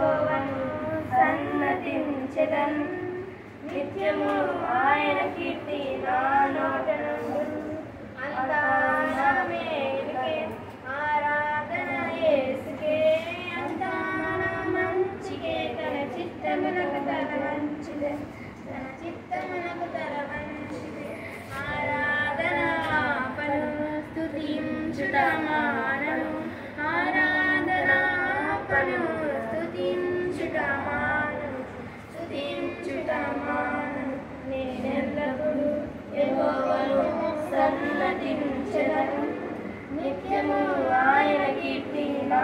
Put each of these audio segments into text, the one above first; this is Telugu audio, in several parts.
యెహోవాను సన్నతించెదన్. నిత్యము ఆయన కీర్తి నా అంతా ఆరాధన యేసుకే అంతా మంచికే తన చిత్తమునకు తన మంచిదే తన చిత్తమునకు తన మంచిదే ఆరాధన పను స్తుతించుటమా నిత్యము ఆయన కీర్తి నా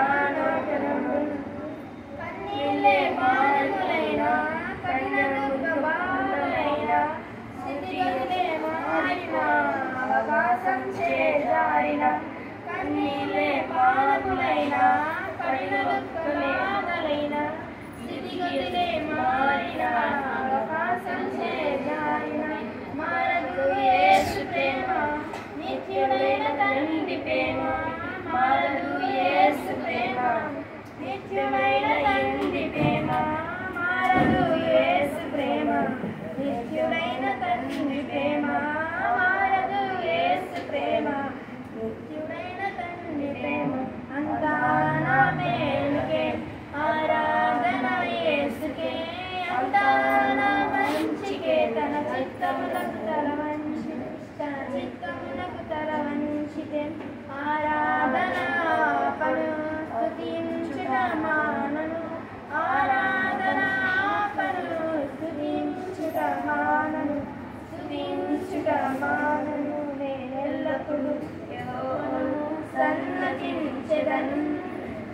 కన్నీళ్ళే బాధకులైన బాధలైన స్థితిగతులే మారిన అవకాశం చేజారిన కన్నీళ్ళే బాధకులైన కన్యదుఃఖ బాధలైన స్థితిగతులే మారిన అవకాశం చేజారిన మారదు యేసు ప్రేమ నిత్యుడైన తండ్రి ప్రేమ మారదు యేసు ప్రేమ నిత్యమైన తండ్రి ప్రేమ మారదు యేసు ప్రేమ. నిత్యమైన తండ్రి ప్రేమ మారదు యేసు ప్రేమ. నిత్యమైన తండ్రి ప్రేమ అంతా నా మేలుకే. ఆరాధన యేసుకే అంతా నా మంచికే. తన చిత్తములకు సన్నతించెదను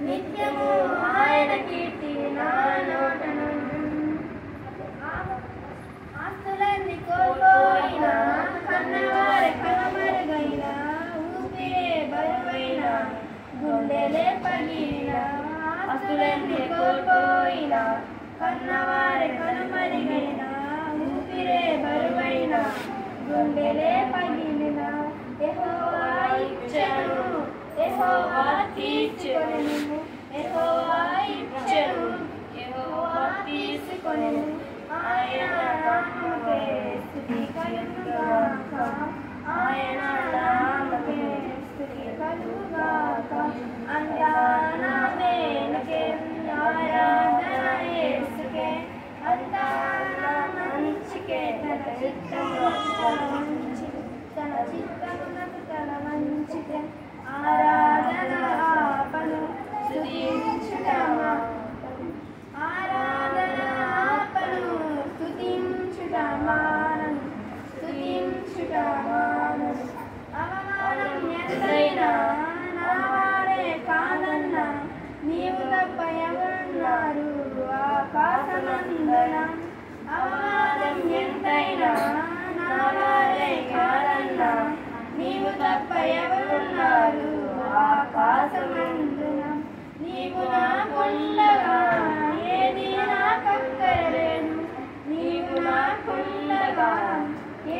నిత్యము ఆయన కీర్తి నా నోట నుండును. ఆస్తులన్నీ కోల్పోయిన కన్నవారి కనుమరుగైన ఊపిరే బరువైన గుండెలే పగిలిన ఆస్తులన్నీ కోల్పోయిన కన్నవారి కనుమరుగైన ఊపిరే బరువైన గుండెలే పగిలిన యెహోవా ఇచ్చెను యెహోవా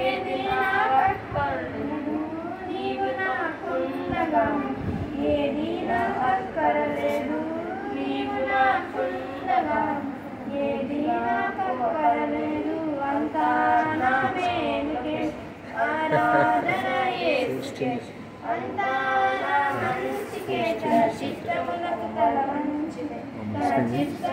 ఏది నీవు నా నాకక్కరలేదు నీవు నా కొండగా ఏది నాకక్కరలేదు అంతా నా మేలుకే ఆరాధన యేసుకే అంతా నా మంచికే తన చిత్తములకు తల తన చిత్తములకు